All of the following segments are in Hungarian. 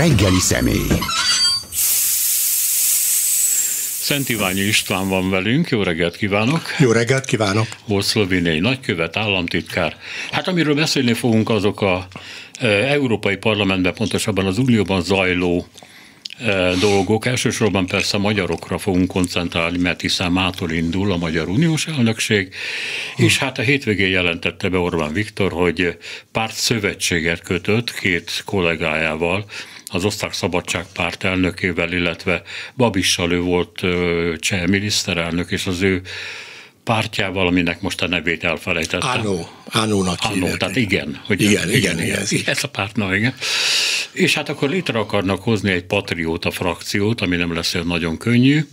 reggeli személy. Szent Iványi István van velünk, jó reggelt kívánok! Jó reggelt kívánok! Volt szlovéniai nagykövet, államtitkár. Hát amiről beszélni fogunk, azok a e, Európai Parlamentben, pontosabban az Unióban zajló e, dolgok. Elsősorban persze magyarokra fogunk koncentrálni, mert hiszen mától indul a Magyar Uniós elnökség, és hát a hétvégén jelentette be Orbán Viktor, hogy párt szövetséget kötött két kollégájával, az Osztrák Szabadságpárt elnökével, illetve Babissal ő volt cseh miniszterelnök, és az ő pártjával, aminek most a nevét elfelejtettem. Ánó, Ánónak Ánó, tehát igen. Hogy igen, igen, igen, igen. Ez a párt, na igen. És hát akkor létre akarnak hozni egy patrióta frakciót, ami nem lesz olyan nagyon könnyű,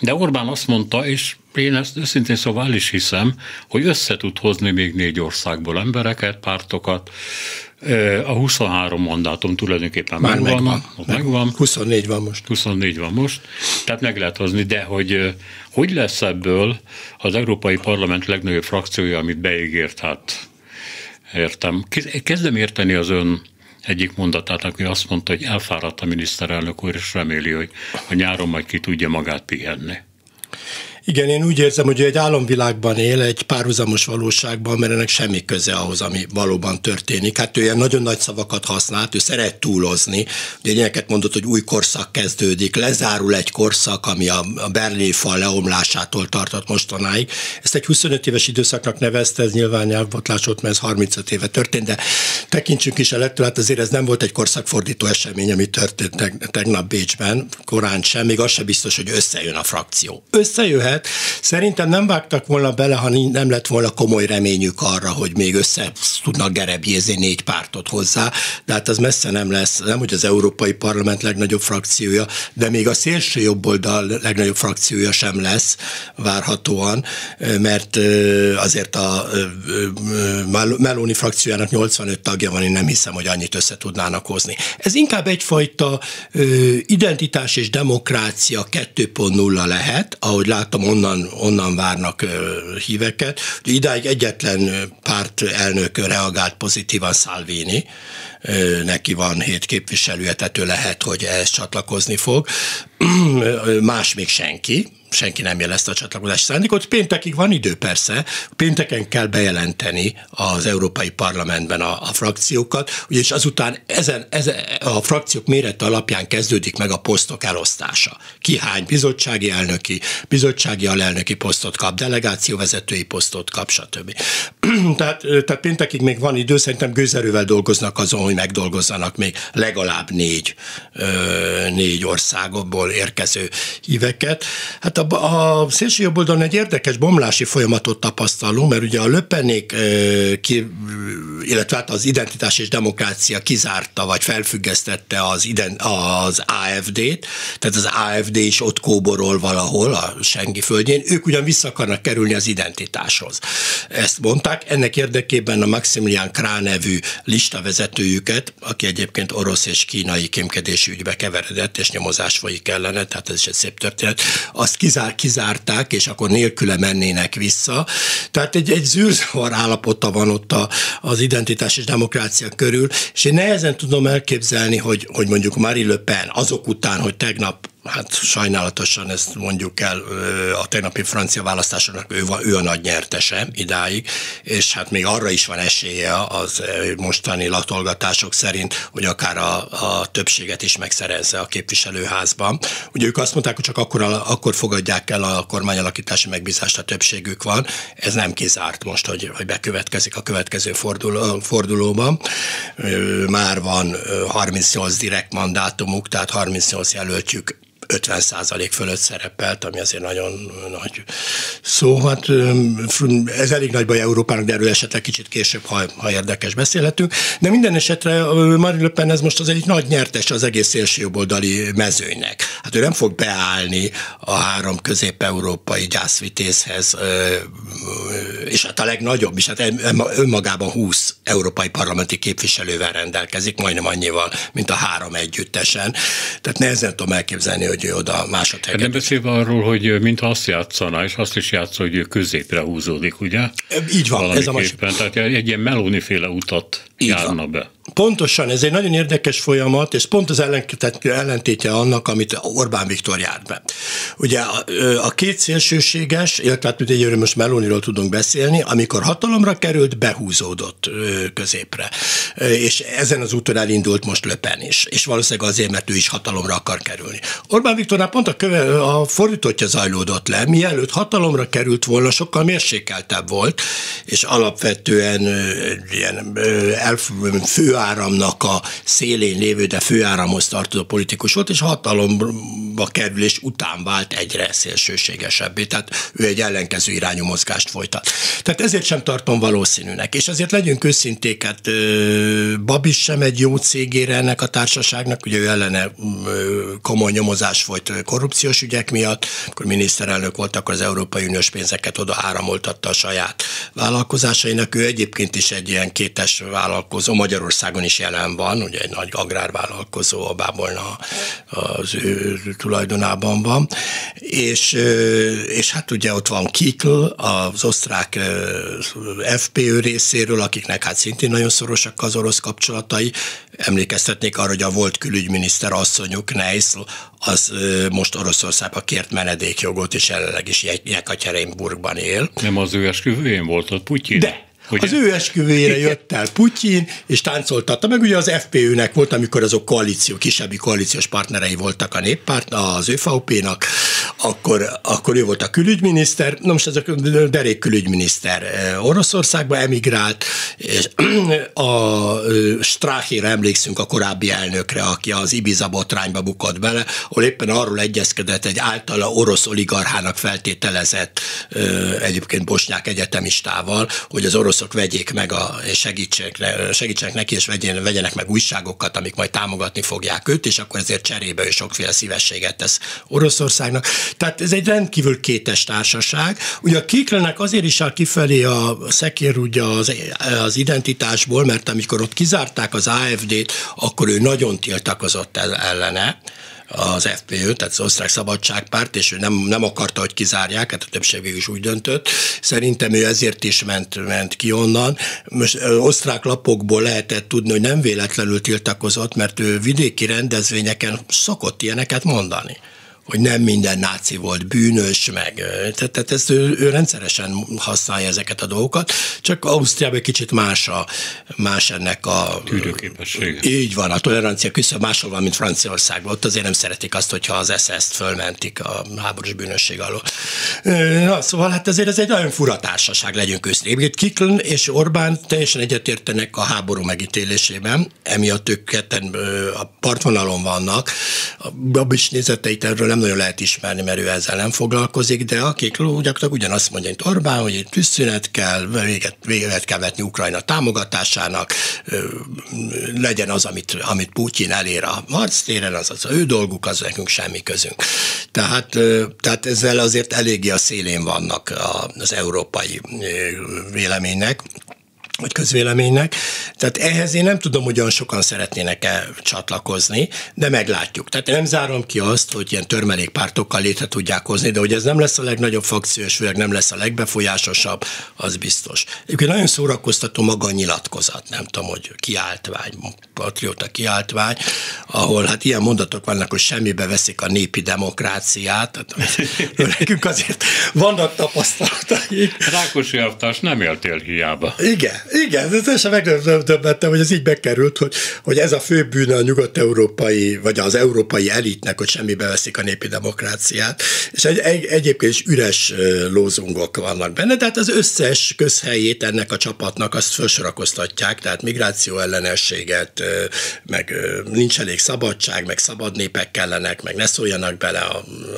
de Orbán azt mondta, és én ezt őszintén szóval is hiszem, hogy össze tud hozni még négy országból embereket, pártokat, a 23 mandátum tulajdonképpen Már megvan. megvan. megvan. 24 van most. 24 van most, tehát meg lehet hozni, de hogy hogy lesz ebből az Európai Parlament legnagyobb frakciója, amit beígért, hát értem. Kezdem érteni az ön egyik mondatát, aki azt mondta, hogy elfáradt a miniszterelnök úr, és reméli, hogy a nyáron majd ki tudja magát pihenni. Igen, én úgy érzem, hogy ő egy álomvilágban él, egy párhuzamos valóságban, mert ennek semmi köze ahhoz, ami valóban történik. Hát ő ilyen nagyon nagy szavakat használt, ő szeret túlozni. Ugye ilyeneket mondott, hogy új korszak kezdődik, lezárul egy korszak, ami a, berlini fal leomlásától tartott mostanáig. Ezt egy 25 éves időszaknak nevezte, ez nyilván nyelvbotlás volt, mert ez 35 éve történt, de tekintsünk is el ettől, hát azért ez nem volt egy korszakfordító esemény, ami történt tegnap Bécsben, korán sem, még az sem biztos, hogy összejön a frakció. Összejöhet, lehet. Szerintem nem vágtak volna bele, ha nem lett volna komoly reményük arra, hogy még össze tudnak gerebjézni négy pártot hozzá, de hát az messze nem lesz, nem hogy az Európai Parlament legnagyobb frakciója, de még a szélső jobboldal legnagyobb frakciója sem lesz várhatóan, mert azért a Meloni frakciójának 85 tagja van, én nem hiszem, hogy annyit össze tudnának hozni. Ez inkább egyfajta identitás és demokrácia 2.0 lehet, ahogy látom, onnan, onnan várnak híveket. Idáig egyetlen párt elnök reagált pozitívan Salvini, neki van hét képviselője, tehát ő lehet, hogy ehhez csatlakozni fog. Más még senki, senki nem jelezte a csatlakozási szándékot. Péntekig van idő persze, pénteken kell bejelenteni az Európai Parlamentben a, a frakciókat, és azután ezen, ezen a frakciók méret alapján kezdődik meg a posztok elosztása. Ki hány bizottsági elnöki, bizottsági alelnöki posztot kap, delegációvezetői posztot kap, stb. tehát, tehát péntekig még van idő, szerintem gőzerővel dolgoznak azon, hogy megdolgozzanak még legalább négy, négy országokból érkező híveket. Hát a, a szélső jobb oldalon egy érdekes bomlási folyamatot tapasztalunk, mert ugye a löpenék, ki, illetve hát az identitás és demokrácia kizárta, vagy felfüggesztette az, iden, az AFD-t, tehát az AFD is ott kóborol valahol a Sengi földjén, ők ugyan vissza akarnak kerülni az identitáshoz. Ezt mondták, ennek érdekében a Maximilian Krá nevű listavezetőjüket, aki egyébként orosz és kínai kémkedési ügybe keveredett, és nyomozás folyik ellene, tehát ez is egy szép történet, azt kizár, kizárták, és akkor nélküle mennének vissza. Tehát egy, egy zűrzavar állapota van ott a, az identitás és demokrácia körül, és én nehezen tudom elképzelni, hogy, hogy mondjuk Marie Le Pen azok után, hogy tegnap hát sajnálatosan ezt mondjuk el a tegnapi francia választásoknak ő, ő a nagy nyertese idáig, és hát még arra is van esélye az mostani latolgatások szerint, hogy akár a, a többséget is megszerezze a képviselőházban. Ugye ők azt mondták, hogy csak akkor, akkor fogadják el a kormányalakítási megbízást, ha többségük van. Ez nem kizárt most, hogy, hogy bekövetkezik a következő forduló, fordulóban. Már van 38 direkt mandátumuk, tehát 38 jelöltjük 50 fölött szerepelt, ami azért nagyon nagy szó. Hát ez elég nagy baj Európának, de erről esetleg kicsit később, ha, ha érdekes beszélhetünk. De minden esetre Marine Le Pen ez most az egyik nagy nyertes az egész szélsőjobboldali mezőnynek. Hát ő nem fog beállni a három közép-európai gyászvitézhez, és hát a legnagyobb is, hát önmagában 20 európai parlamenti képviselővel rendelkezik, majdnem annyival, mint a három együttesen. Tehát nehezen tudom elképzelni, hogy ő oda másodhelyet. Nem beszélve arról, hogy mintha azt játszaná, és azt is játsza, hogy ő középre húzódik, ugye? Így van, ez a másik. Tehát egy ilyen Meloni féle utat Így járna van. be. Pontosan, ez egy nagyon érdekes folyamat, és pont az ellentétje annak, amit Orbán Viktor járt be. Ugye a, a két szélsőséges, illetve hát ugye most Meloniról tudunk beszélni, amikor hatalomra került, behúzódott középre. És ezen az úton elindult most Löpen is, és valószínűleg azért, mert ő is hatalomra akar kerülni. Orbán Viktornál pont a, köve, a fordítottja zajlódott le, mielőtt hatalomra került volna, sokkal mérsékeltebb volt, és alapvetően ilyen főáramnak a szélén lévő, de főáramhoz tartozó politikus volt, és hatalomba kerülés után vált egyre szélsőségesebbé. Tehát ő egy ellenkező irányú mozgást folytat. Tehát ezért sem tartom valószínűnek. És azért legyünk őszinték, hát Babis sem egy jó cégére ennek a társaságnak, ugye ő ellene komoly nyomozás folyt korrupciós ügyek miatt, akkor miniszterelnök volt, akkor az Európai Uniós pénzeket oda áramoltatta a saját vállalkozásainak. Ő egyébként is egy ilyen kétes vállalkozó, Magyarország Magyarországon is jelen van, ugye egy nagy agrárvállalkozó a Bábolna az ő tulajdonában van, és, és hát ugye ott van Kikl, az osztrák FPÖ részéről, akiknek hát szintén nagyon szorosak az orosz kapcsolatai. Emlékeztetnék arra, hogy a volt külügyminiszter asszonyuk, Neisl, az most Oroszországba kért menedékjogot, és jelenleg is Jekaterinburgban él. Nem az ő esküvőjén volt ott Putyin? De, Ugye? Az ő esküvőjére jött el Putyin, és táncoltatta meg. Ugye az FPÖ-nek volt, amikor azok koalíció, kisebbi koalíciós partnerei voltak a néppárt, az ÖVP-nak, akkor, akkor ő volt a külügyminiszter. Na most ez a derék külügyminiszter Oroszországba emigrált, és a Strachére emlékszünk a korábbi elnökre, aki az Ibiza botrányba bukott bele, ahol éppen arról egyezkedett egy általa orosz oligarchának feltételezett egyébként bosnyák egyetemistával, hogy az orosz oroszok vegyék meg a, és segítsenek, segítsenek neki, és vegyen, vegyenek meg újságokat, amik majd támogatni fogják őt, és akkor ezért cserébe ő sokféle szívességet tesz Oroszországnak. Tehát ez egy rendkívül kétes társaság. Ugye a Kiklenek azért is áll kifelé a ugye az, az identitásból, mert amikor ott kizárták az AFD-t, akkor ő nagyon tiltakozott ellene az FPÖ, tehát az Osztrák Szabadságpárt, és ő nem, nem akarta, hogy kizárják, hát a többség is úgy döntött. Szerintem ő ezért is ment, ment ki onnan. Most osztrák lapokból lehetett tudni, hogy nem véletlenül tiltakozott, mert ő vidéki rendezvényeken szokott ilyeneket mondani hogy nem minden náci volt bűnös, meg tehát, tehát ezt ő, ő rendszeresen használja ezeket a dolgokat, csak Ausztriában kicsit más, a, más ennek a... Tűrőképessége. Így van, a tolerancia küszöb máshol van, mint Franciaországban. Ott azért nem szeretik azt, hogyha az SS-t fölmentik a háborús bűnösség alól. Na, szóval hát ezért ez egy nagyon fura társaság, legyünk őszintén. Kikl és Orbán teljesen egyetértenek a háború megítélésében, emiatt ők ketten a partvonalon vannak. A Babis nézeteit erről nem nagyon lehet ismerni, mert ő ezzel nem foglalkozik, de akik gyakorlatilag ugyanazt mondja, mint Orbán, hogy itt tűzszünet kell, véget, véget kell vetni Ukrajna támogatásának, legyen az, amit, amit Putyin elér a harctéren, az az ő dolguk, az nekünk semmi közünk. Tehát, tehát ezzel azért eléggé a szélén vannak az európai véleménynek vagy közvéleménynek. Tehát ehhez én nem tudom, hogy olyan sokan szeretnének-e csatlakozni, de meglátjuk. Tehát nem zárom ki azt, hogy ilyen törmelékpártokkal létre tudják hozni, de hogy ez nem lesz a legnagyobb fakció, és főleg nem lesz a legbefolyásosabb, az biztos. Egyébként nagyon szórakoztató maga a nyilatkozat, nem tudom, hogy kiáltvány, patrióta kiáltvány, ahol hát ilyen mondatok vannak, hogy semmibe veszik a népi demokráciát, tehát nekünk azért vannak tapasztalataik. Rákosi nem éltél hiába. Igen, igen, teljesen megdöbbentem, hogy ez így bekerült, hogy, hogy ez a fő bűne a nyugat-európai, vagy az európai elitnek, hogy semmibe veszik a népi demokráciát, és egy, egy, egyébként is üres lózungok vannak benne, tehát az összes közhelyét ennek a csapatnak azt felsorakoztatják, tehát migráció ellenességet, meg nincs elég szabadság, meg szabad népek kellenek, meg ne szóljanak bele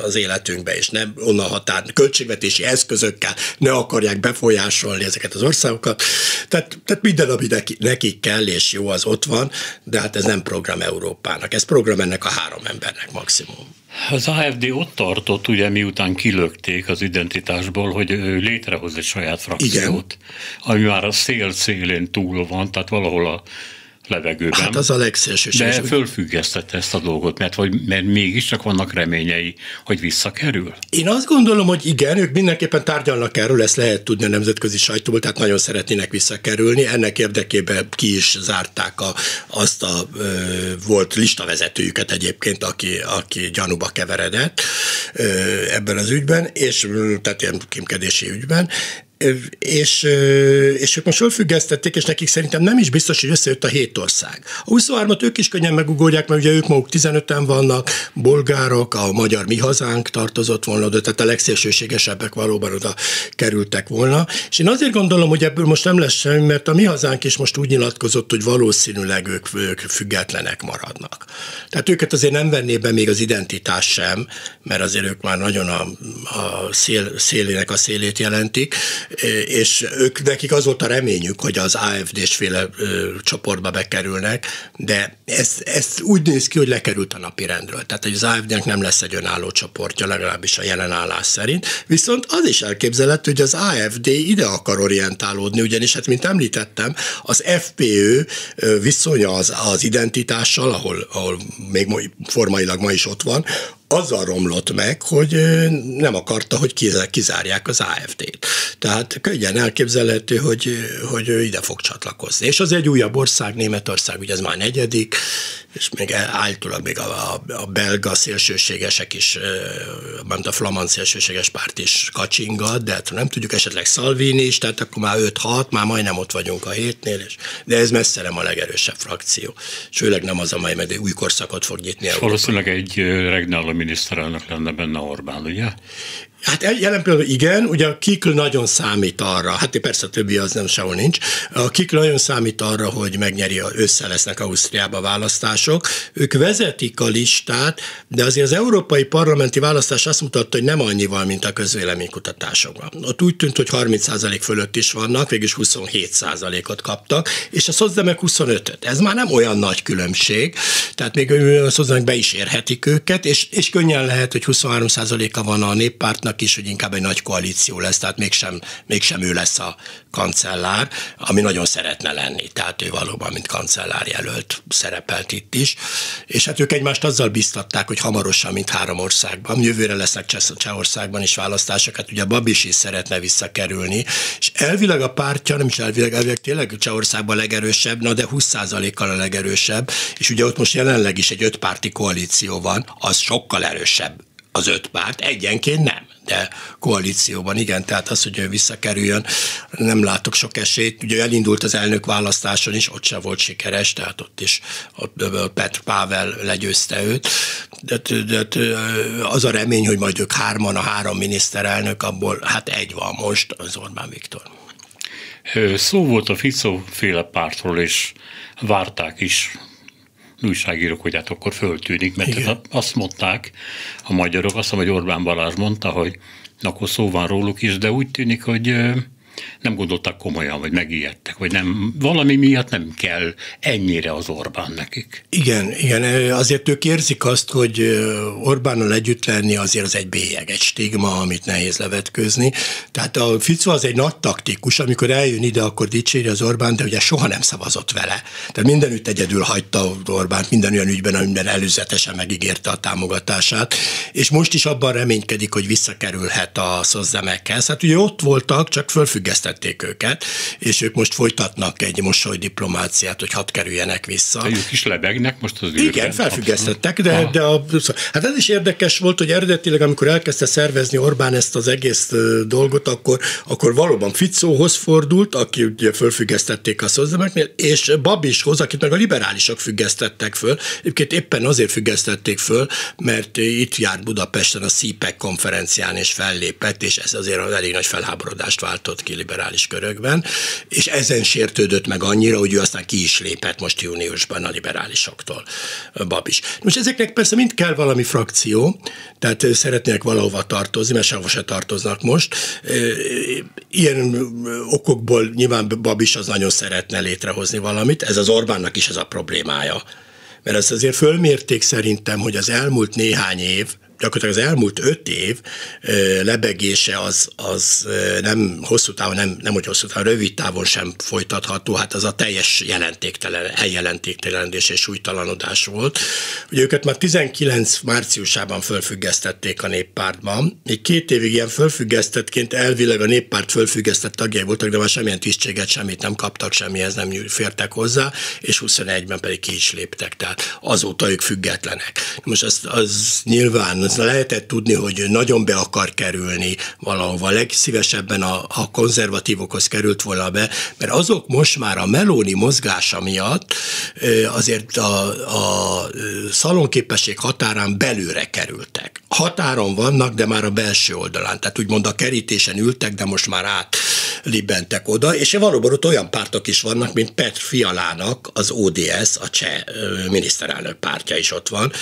az életünkbe, és nem onnan határ, költségvetési eszközökkel ne akarják befolyásolni ezeket az országokat. Tehát tehát, tehát minden, ami neki, nekik kell és jó, az ott van, de hát ez nem program Európának, ez program ennek a három embernek maximum. Az AFD ott tartott, ugye miután kilökték az identitásból, hogy létrehoz egy saját frakciót, Igen. ami már a szél szélén túl van, tehát valahol a levegőben. Hát az a legszélsőséges. De fölfüggesztette ezt a dolgot, mert, hogy, mert mégiscsak vannak reményei, hogy visszakerül? Én azt gondolom, hogy igen, ők mindenképpen tárgyalnak erről, ezt lehet tudni a nemzetközi sajtóból, tehát nagyon szeretnének visszakerülni. Ennek érdekében ki is zárták a, azt a ö, volt listavezetőjüket egyébként, aki, aki gyanúba keveredett ö, ebben az ügyben, és tehát ilyen kimkedési ügyben, és, és ők most fölfüggesztették, és nekik szerintem nem is biztos, hogy összejött a hét ország. A 23-at ők is könnyen megugorják, mert ugye ők maguk 15-en vannak, bolgárok, a magyar mi hazánk tartozott volna oda, tehát a legszélsőségesebbek valóban oda kerültek volna. És én azért gondolom, hogy ebből most nem lesz semmi, mert a mi hazánk is most úgy nyilatkozott, hogy valószínűleg ők, ők függetlenek maradnak. Tehát őket azért nem venné be még az identitás sem, mert azért ők már nagyon a, a szél, szélének a szélét jelentik, és ők, nekik az volt a reményük, hogy az AFD-s féle csoportba bekerülnek, de ez, ez úgy néz ki, hogy lekerült a napi rendről. Tehát, hogy az AFD-nek nem lesz egy önálló csoportja, legalábbis a jelen állás szerint. Viszont az is elképzelhető, hogy az AFD ide akar orientálódni, ugyanis, hát mint említettem, az FPÖ viszonya az, az identitással, ahol, ahol még formailag ma is ott van, azzal romlott meg, hogy nem akarta, hogy kizárják az AFD-t. Tehát könnyen elképzelhető, hogy, hogy ő ide fog csatlakozni. És az egy újabb ország, Németország, ugye ez már negyedik, és még általában még a, a, a belga szélsőségesek is, mert a flamand szélsőséges párt is kacsingat, de hát nem tudjuk, esetleg Salvini is, tehát akkor már 5-6, már majdnem ott vagyunk a hétnél, és, de ez messze nem a legerősebb frakció. És főleg nem az, amely meg új korszakot fog nyitni. Valószínűleg egy regionális miniszterelnök lenne benne Orbán, ugye? Hát jelen pillanatban igen, ugye a Kikl nagyon számít arra, hát persze a többi az nem sehol nincs, a Kikl nagyon számít arra, hogy megnyeri, össze lesznek Ausztriába a választások. Ők vezetik a listát, de azért az európai parlamenti választás azt mutatta, hogy nem annyival, mint a közvéleménykutatásokban. Ott úgy tűnt, hogy 30% fölött is vannak, végülis 27%-ot kaptak, és a szozdemek 25-öt. Ez már nem olyan nagy különbség, tehát még a szozdemek be is érhetik őket, és, és könnyen lehet, hogy 23%-a van a néppártnak, látnak is, hogy inkább egy nagy koalíció lesz, tehát mégsem, mégsem ő lesz a kancellár, ami nagyon szeretne lenni. Tehát ő valóban, mint kancellár jelölt szerepelt itt is. És hát ők egymást azzal biztatták, hogy hamarosan, mint három országban, jövőre lesznek Csehországban is választások, hát ugye Babis is szeretne visszakerülni, és elvileg a pártja, nem is elvileg, elvileg tényleg Csehországban legerősebb, na de 20%-kal a legerősebb, és ugye ott most jelenleg is egy ötpárti koalíció van, az sokkal erősebb az öt párt, egyenként nem de koalícióban, igen, tehát az, hogy ő visszakerüljön, nem látok sok esélyt. Ugye elindult az elnök választáson is, ott se volt sikeres, tehát ott is ott Petr Pável legyőzte őt, de, de, de az a remény, hogy majd ők hárman, a három miniszterelnök, abból hát egy van most, az Orbán Viktor. Szó volt a Fico féle pártról, és várták is újságírók, hogy hát akkor föltűnik, mert Igen. azt mondták a magyarok, azt mondom, hogy Orbán Balázs mondta, hogy akkor szó van róluk is, de úgy tűnik, hogy nem gondoltak komolyan, vagy megijedtek, vagy nem, valami miatt nem kell ennyire az Orbán nekik. Igen, igen, azért ők érzik azt, hogy Orbánnal együtt lenni azért az egy bélyeg, egy stigma, amit nehéz levetkőzni. Tehát a Fico az egy nagy taktikus, amikor eljön ide, akkor dicséri az Orbán, de ugye soha nem szavazott vele. Tehát mindenütt egyedül hagyta Orbánt, minden olyan ügyben, amiben előzetesen megígérte a támogatását, és most is abban reménykedik, hogy visszakerülhet a szozzemekhez. Hát ugye ott voltak, csak fölfügg felfüggesztették őket, és ők most folytatnak egy mosoly diplomáciát, hogy hadd kerüljenek vissza. Ők is lebegnek most az űrben. Igen, felfüggesztettek, de, de a, hát ez is érdekes volt, hogy eredetileg, amikor elkezdte szervezni Orbán ezt az egész dolgot, akkor, akkor valóban Ficóhoz fordult, aki ugye fölfüggesztették a szozdemeknél, és Babishoz, akit meg a liberálisok függesztettek föl. Egyébként éppen azért függesztették föl, mert itt járt Budapesten a CPEC konferencián és fellépett, és ez azért elég nagy felháborodást váltott ki liberális körökben, és ezen sértődött meg annyira, hogy ő aztán ki is lépett most júniusban a liberálisoktól, Babis. Most ezeknek persze mind kell valami frakció, tehát szeretnének valahova tartozni, mert sehova se tartoznak most. Ilyen okokból nyilván Babis az nagyon szeretne létrehozni valamit, ez az Orbánnak is ez a problémája. Mert ezt azért fölmérték szerintem, hogy az elmúlt néhány év, gyakorlatilag az elmúlt öt év lebegése az, az nem hosszú távon, nem, nem hogy hosszú távon, rövid távon sem folytatható, hát az a teljes jelentéktelen, eljelentéktelenedés és súlytalanodás volt. Ugye őket már 19 márciusában fölfüggesztették a néppártban, még két évig ilyen fölfüggesztettként elvileg a néppárt fölfüggesztett tagjai voltak, de már semmilyen tisztséget, semmit nem kaptak, semmihez nem fértek hozzá, és 21-ben pedig ki is léptek, tehát azóta ők függetlenek. Most az, az nyilván az lehetett tudni, hogy nagyon be akar kerülni valahova, legszívesebben a, a konzervatívokhoz került volna be, mert azok most már a melóni mozgása miatt azért a, a szalonképesség határán belőre kerültek. Határon vannak, de már a belső oldalán, tehát úgymond a kerítésen ültek, de most már át libentek oda, és valóban ott olyan pártok is vannak, mint Petr Fialának az ODS, a cseh miniszterelnök pártja is ott van,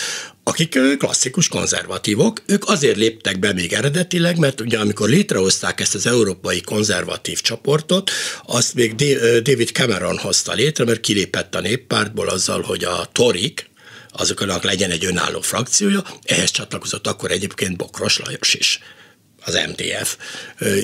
akik klasszikus konzervatívok, ők azért léptek be még eredetileg, mert ugye amikor létrehozták ezt az európai konzervatív csoportot, azt még David Cameron hozta létre, mert kilépett a néppártból azzal, hogy a Torik, azoknak legyen egy önálló frakciója, ehhez csatlakozott akkor egyébként Bokros Lajos is az MDF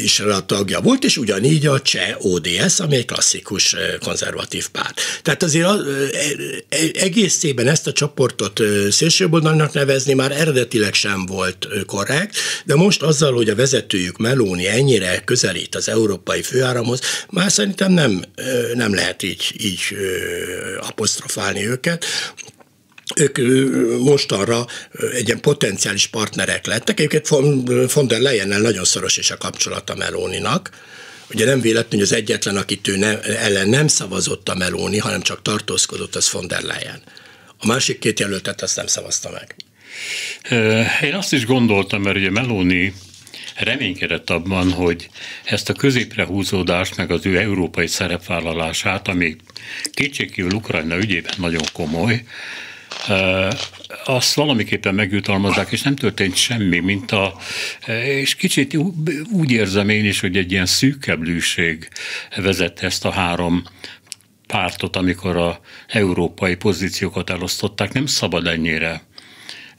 is a tagja volt, és ugyanígy a cseh ODS, ami egy klasszikus konzervatív párt. Tehát azért e, egészében ezt a csoportot szélsőbonalnak nevezni már eredetileg sem volt korrekt, de most azzal, hogy a vezetőjük Meloni ennyire közelít az európai főáramhoz, már szerintem nem, nem lehet így, így apostrofálni őket ők mostanra egy ilyen potenciális partnerek lettek. Egyébként von der Leyennel nagyon szoros is a kapcsolata Melóninak. Ugye nem véletlen, hogy az egyetlen, akit ő ne, ellen nem szavazott a Melóni, hanem csak tartózkodott, az von der Leyen. A másik két jelöltet azt nem szavazta meg. Én azt is gondoltam, mert ugye Meloni reménykedett abban, hogy ezt a középre húzódást, meg az ő európai szerepvállalását, ami kétségkívül Ukrajna ügyében nagyon komoly, azt valamiképpen megjutalmazzák, és nem történt semmi, mint a, és kicsit úgy érzem én is, hogy egy ilyen szűkeblűség vezette ezt a három pártot, amikor a európai pozíciókat elosztották, nem szabad ennyire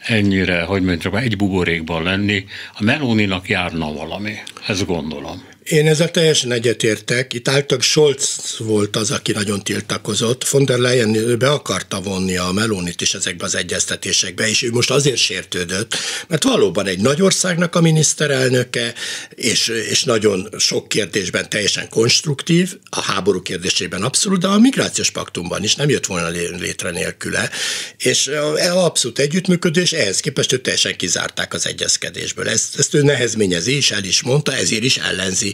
ennyire, hogy mondjam, egy buborékban lenni, a Melóninak járna valami, ezt gondolom. Én ezzel teljesen egyetértek. Itt általában Scholz volt az, aki nagyon tiltakozott. Von der Leyen be akarta vonni a Melonit is ezekbe az egyeztetésekbe, és ő most azért sértődött, mert valóban egy nagy országnak a miniszterelnöke, és, és nagyon sok kérdésben teljesen konstruktív, a háború kérdésében abszolút, de a migrációs paktumban is nem jött volna létre nélküle, és abszolút együttműködés, ehhez képest ő teljesen kizárták az egyezkedésből. Ezt, ezt ő nehezményezi is, el is mondta, ezért is ellenzi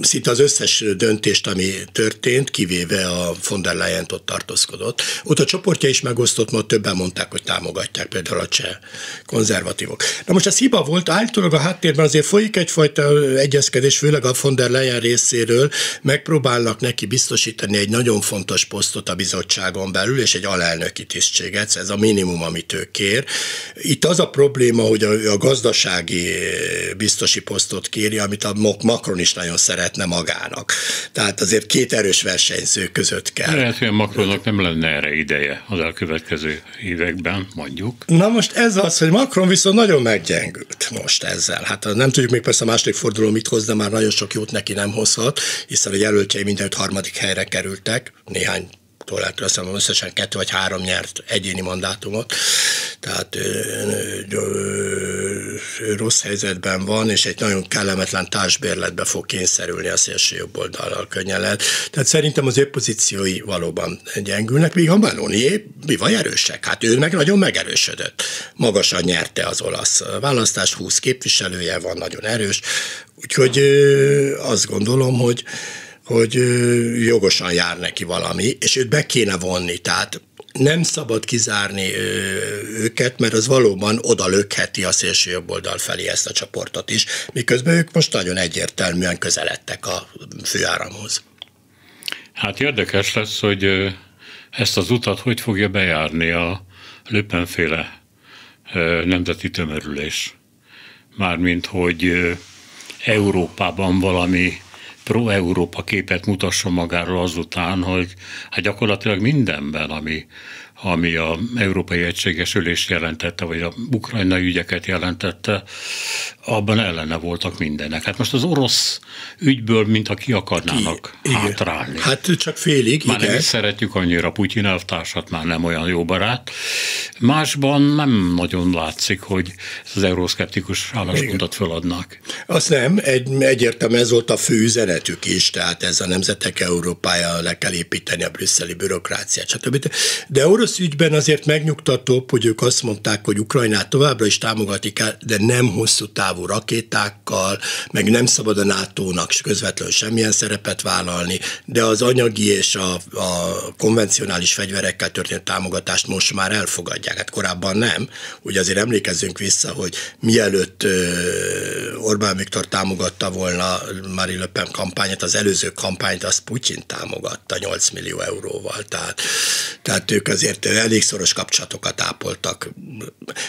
szinte az összes döntést, ami történt, kivéve a von der leyen ott tartózkodott. Ott a csoportja is megosztott, ma többen mondták, hogy támogatják például a cseh konzervatívok. Na most ez hiba volt, állítólag a háttérben azért folyik egyfajta egyezkedés, főleg a von der Leyen részéről, megpróbálnak neki biztosítani egy nagyon fontos posztot a bizottságon belül, és egy alelnöki tisztséget, ez a minimum, amit ő kér. Itt az a probléma, hogy a, a gazdasági biztosi posztot kéri, amit a Macron is nagyon szeretne magának. Tehát azért két erős versenyző között kell. Lehet, hogy a Macronnak nem lenne erre ideje az elkövetkező években, mondjuk. Na most ez az, hogy Macron viszont nagyon meggyengült most ezzel. Hát nem tudjuk még persze a második forduló mit hoz, de már nagyon sok jót neki nem hozhat, hiszen a jelöltjei mindenütt harmadik helyre kerültek, néhány Tolától azt hiszem összesen kettő vagy három nyert egyéni mandátumot, tehát ö, ö, ö, rossz helyzetben van, és egy nagyon kellemetlen társbérletbe fog kényszerülni a szélső jobb oldalal könnyen lehet. Tehát szerintem az ő pozíciói valóban gyengülnek, míg a Meloni mi vagy erősek. Hát ő meg nagyon megerősödött. Magasan nyerte az olasz választást, 20 képviselője van, nagyon erős, úgyhogy azt gondolom, hogy hogy jogosan jár neki valami, és őt be kéne vonni, tehát nem szabad kizárni őket, mert az valóban oda lökheti a szélső jobb oldal felé ezt a csoportot is, miközben ők most nagyon egyértelműen közeledtek a főáramhoz. Hát érdekes lesz, hogy ezt az utat hogy fogja bejárni a löpenféle nemzeti tömörülés. Mármint, hogy Európában valami pro-Európa képet mutasson magáról azután, hogy hát gyakorlatilag mindenben, ami ami a Európai Egységesülés jelentette, vagy a ukrajnai ügyeket jelentette, abban ellene voltak mindenek. Hát most az orosz ügyből, mintha ki akarnának Ki, hátrálni. Hát csak félig, Már igen. nem is szeretjük annyira Putyin elvtársat, már nem olyan jó barát. Másban nem nagyon látszik, hogy az euroszkeptikus álláspontot feladnak. Azt nem, egy, egyértelműen ez volt a fő üzenetük is, tehát ez a nemzetek Európája, le kell építeni a brüsszeli bürokráciát, stb. De orosz ügyben azért megnyugtatóbb, hogy ők azt mondták, hogy Ukrajnát továbbra is támogatni kell, de nem hosszú távú rakétákkal, meg nem szabad a NATO-nak közvetlenül semmilyen szerepet vállalni, de az anyagi és a, a konvencionális fegyverekkel történő támogatást most már elfogadják. Hát korábban nem. Ugye azért emlékezzünk vissza, hogy mielőtt Orbán Viktor támogatta volna Marie Le Pen kampányát, az előző kampányt azt Putyin támogatta 8 millió euróval. Tehát, tehát ők azért elég szoros kapcsolatokat ápoltak.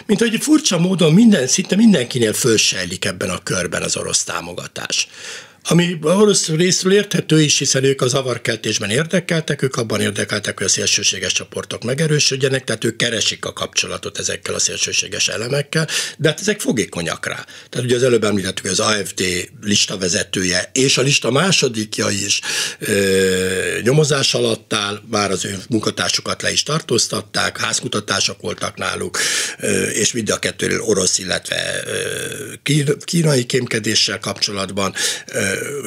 Mint hogy furcsa módon minden, szinte mindenkinél fölsejlik ebben a körben az orosz támogatás. Ami orosz részről érthető is, hiszen ők az avarkeltésben érdekeltek, ők abban érdekeltek, hogy a szélsőséges csoportok megerősödjenek, tehát ők keresik a kapcsolatot ezekkel a szélsőséges elemekkel, de hát ezek fogékonyak rá. Tehát ugye az előbb említettük, az AFD listavezetője és a lista másodikja is ö, nyomozás alatt áll, már az ő munkatársukat le is tartóztatták, házkutatások voltak náluk, ö, és mind a kettőről orosz, illetve ö, kínai kémkedéssel kapcsolatban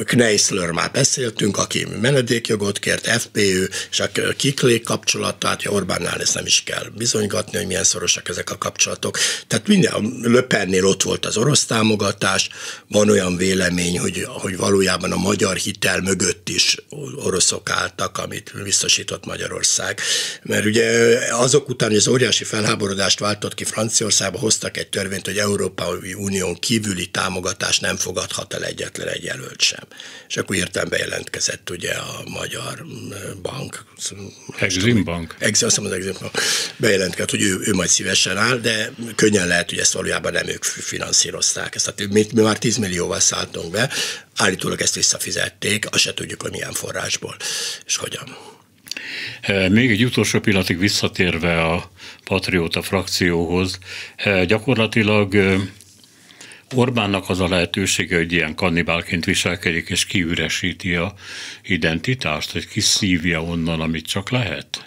Kneisler már beszéltünk, aki menedékjogot kért, FPÖ, és a Kiklék kapcsolatát, Orbánnál ezt nem is kell bizonygatni, hogy milyen szorosak ezek a kapcsolatok. Tehát minden, a Löpennél ott volt az orosz támogatás, van olyan vélemény, hogy, hogy valójában a magyar hitel mögött is oroszok álltak, amit biztosított Magyarország. Mert ugye azok után, hogy az óriási felháborodást váltott ki Franciaországba, hoztak egy törvényt, hogy Európai Unión kívüli támogatás nem fogadhat el egyetlen egy jelölt sem. És akkor írtam bejelentkezett ugye a Magyar Bank. Exim Bank. Exim, azt mondom, az Exim Bank. Bejelentkezett, hogy ő, ő majd szívesen áll, de könnyen lehet, hogy ezt valójában nem ők finanszírozták. Ezt, tehát mi, mi már 10 millióval szálltunk be, állítólag ezt visszafizették, azt se tudjuk, hogy milyen forrásból és hogyan. Még egy utolsó pillanatig visszatérve a Patrióta frakcióhoz, gyakorlatilag Orbánnak az a lehetősége, hogy ilyen kannibálként viselkedik, és kiüresíti a identitást, hogy kiszívja onnan, amit csak lehet?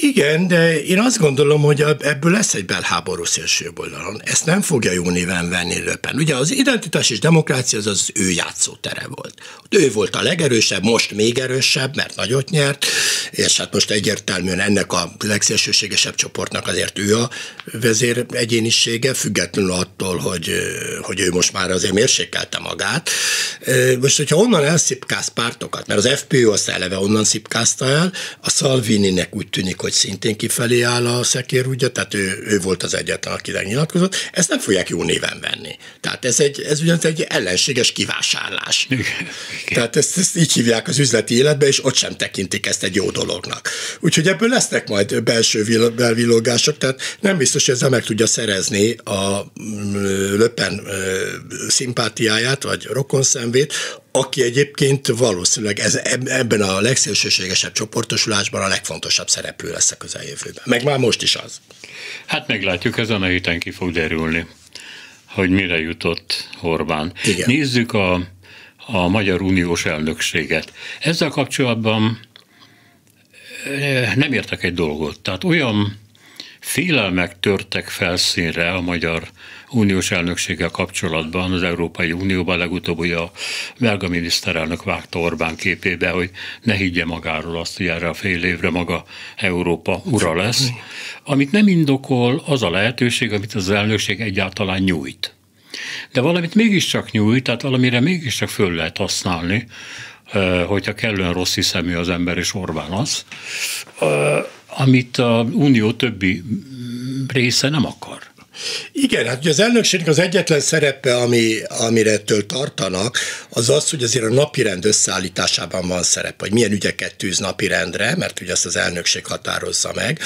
Igen, de én azt gondolom, hogy ebből lesz egy belháború szélső oldalon. Ezt nem fogja jó néven venni Löpen. Ugye az identitás és demokrácia az az ő játszótere volt. Ő volt a legerősebb, most még erősebb, mert nagyot nyert, és hát most egyértelműen ennek a legszélsőségesebb csoportnak azért ő a vezér egyénisége, függetlenül attól, hogy, hogy ő most már azért mérsékelte magát. Most, hogyha onnan elszipkáz pártokat, mert az FPÖ azt eleve onnan szipkázta el, a Salvini-nek úgy tűnik, hogy szintén kifelé áll a szekér, ugye, tehát ő, ő volt az egyetlen, aki nyilatkozott, ezt nem fogják jó néven venni. Tehát ez, egy, ez ugyan egy ellenséges kivásárlás. Igen. Tehát ezt, ezt így hívják az üzleti életbe, és ott sem tekintik ezt egy jó dolognak. Úgyhogy ebből lesznek majd belső belvillogások, tehát nem biztos, hogy ezzel meg tudja szerezni a mm, Löpen szimpátiáját, vagy rokonszenvét, aki egyébként valószínűleg ez, ebben a legszélsőségesebb csoportosulásban a legfontosabb szereplő lesz a közeljövőben. Meg már most is az. Hát meglátjuk, ezen a héten ki fog derülni, hogy mire jutott Orbán. Igen. Nézzük a, a Magyar Uniós elnökséget. Ezzel kapcsolatban eh, nem értek egy dolgot. Tehát olyan félelmek törtek felszínre a magyar uniós elnökséggel kapcsolatban az Európai Unióban legutóbb ugye a belga miniszterelnök vágta Orbán képébe, hogy ne higgye magáról azt, hogy erre a fél évre maga Európa ura lesz, amit nem indokol az a lehetőség, amit az elnökség egyáltalán nyújt. De valamit mégiscsak nyújt, tehát valamire mégiscsak föl lehet használni, hogyha kellően rossz hiszemű az ember, és Orbán az, amit a Unió többi része nem akar. Igen, hát ugye az elnökségnek az egyetlen szerepe, ami, amire ettől tartanak, az az, hogy azért a napirend összeállításában van szerep, hogy milyen ügyeket tűz napirendre, mert ugye azt az elnökség határozza meg.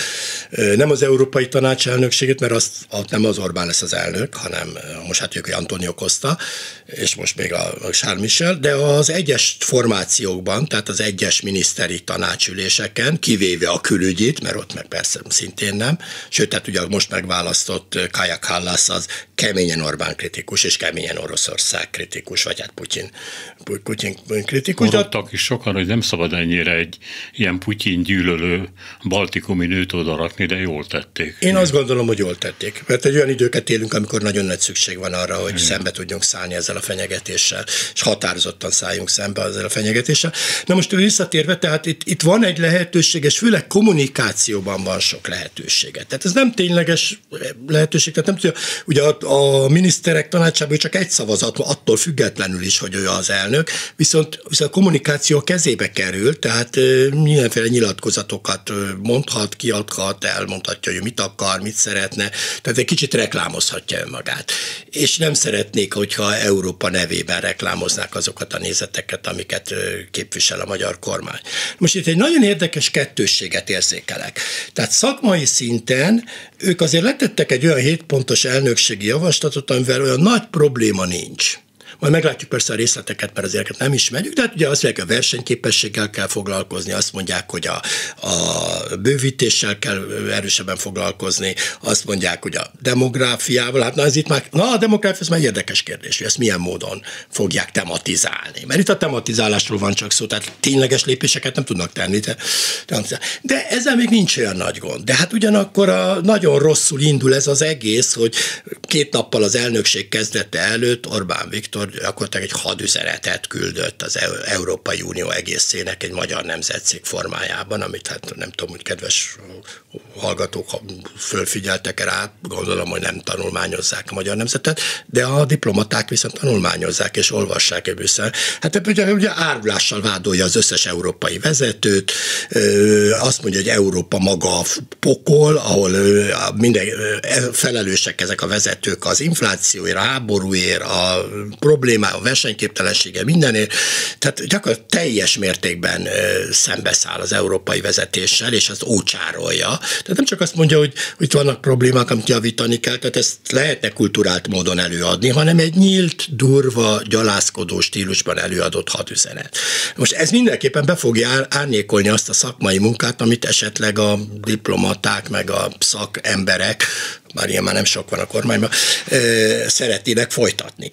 Nem az Európai Tanács elnökségét, mert azt, nem az Orbán lesz az elnök, hanem most hát ők Antonio Costa, és most még a Charles Michel, de az egyes formációkban, tehát az egyes miniszteri tanácsüléseken, kivéve a külügyit, mert ott meg persze szintén nem, sőt, tehát ugye most megválasztott Kaja Kallas az keményen Orbán kritikus, és keményen Oroszország kritikus, vagy hát Putyin, Putyin kritikus. Maradtak is sokan, hogy nem szabad ennyire egy ilyen Putyin gyűlölő baltikumi nőt oda rakni, de jól tették. Én azt gondolom, hogy jól tették, mert egy olyan időket élünk, amikor nagyon nagy szükség van arra, hogy Igen. szembe tudjunk szállni ezzel a fenyegetéssel, és határozottan szálljunk szembe ezzel a fenyegetéssel. Na most visszatérve, tehát itt, itt van egy lehetőség, és főleg kommunikációban van sok lehetősége. Tehát ez nem tényleges lehetőség, tehát nem tudja, ugye a, a miniszterek tanácsában csak egy szavazat, attól függetlenül is, hogy ő az elnök, viszont, viszont a kommunikáció kezébe kerül, tehát mindenféle nyilatkozatokat mondhat, kiadhat, elmondhatja, hogy mit akar, mit szeretne, tehát egy kicsit reklámozhatja önmagát. És nem szeretnék, hogyha Európa nevében reklámoznák azokat a nézeteket, amiket képvisel a magyar kormány. Most itt egy nagyon érdekes kettősséget érzékelek. Tehát szakmai szinten ők azért letettek egy olyan hétpontos elnökségi javaslatot, amivel olyan nagy probléma nincs. Majd meglátjuk persze a részleteket, mert azért nem ismerjük, de hát ugye azt mondják, a versenyképességgel kell foglalkozni, azt mondják, hogy a, a bővítéssel kell erősebben foglalkozni, azt mondják, hogy a demográfiával, hát na ez itt már, na a demográfia ez már érdekes kérdés, hogy ezt milyen módon fogják tematizálni. Mert itt a tematizálásról van csak szó, tehát tényleges lépéseket nem tudnak tenni. De, de ezzel még nincs olyan nagy gond. De hát ugyanakkor a, nagyon rosszul indul ez az egész, hogy két nappal az elnökség kezdete előtt Orbán Viktor gyakorlatilag egy hadüzenetet küldött az Európai Unió egészének egy magyar nemzetszék formájában, amit hát nem tudom, hogy kedves hallgatók fölfigyeltek rá, gondolom, hogy nem tanulmányozzák a magyar nemzetet, de a diplomaták viszont tanulmányozzák és olvassák ebből. Hát ugye, ugye árulással vádolja az összes európai vezetőt, azt mondja, hogy Európa maga a pokol, ahol minden e, felelősek ezek a vezetők az inflációért, a háborúért, a problémá, a versenyképtelensége, mindenért. Tehát gyakorlatilag teljes mértékben szembeszáll az európai vezetéssel, és azt ócsárolja. Tehát nem csak azt mondja, hogy, hogy vannak problémák, amit javítani kell, tehát ezt lehetne kulturált módon előadni, hanem egy nyílt, durva, gyalászkodó stílusban előadott hadüzenet. Most ez mindenképpen be fogja árnyékolni azt a szakmai munkát, amit esetleg a diplomaták, meg a szakemberek bár ilyen már nem sok van a kormányban, szeretnének folytatni.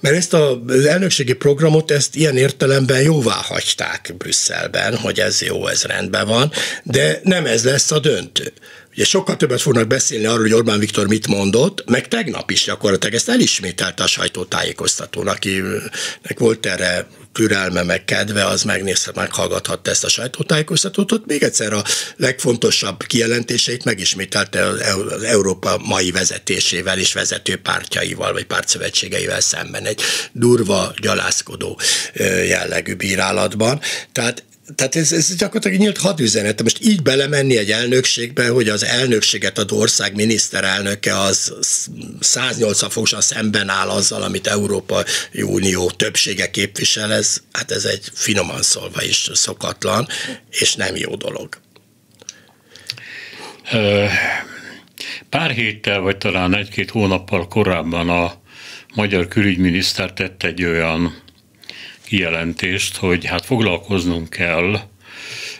Mert ezt az elnökségi programot, ezt ilyen értelemben jóvá hagyták Brüsszelben, hogy ez jó, ez rendben van, de nem ez lesz a döntő. Ugye sokkal többet fognak beszélni arról, hogy Orbán Viktor mit mondott, meg tegnap is gyakorlatilag ezt elismételte a sajtótájékoztatón, akinek volt erre türelme, meg kedve, az megnézte, meghallgathatta ezt a sajtótájékoztatót, ott még egyszer a legfontosabb kijelentéseit megismételte az Európa mai vezetésével és vezető pártjaival, vagy pártszövetségeivel szemben egy durva, gyalászkodó jellegű bírálatban. Tehát tehát ez, ez gyakorlatilag nyílt hadüzenet. Most így belemenni egy elnökségbe, hogy az elnökséget adó ország miniszterelnöke az 180 fokosan szemben áll azzal, amit Európa Unió többsége képvisel, ez, hát ez egy finoman szólva is szokatlan, és nem jó dolog. Pár héttel, vagy talán egy-két hónappal korábban a magyar külügyminiszter tett egy olyan kijelentést, hogy hát foglalkoznunk kell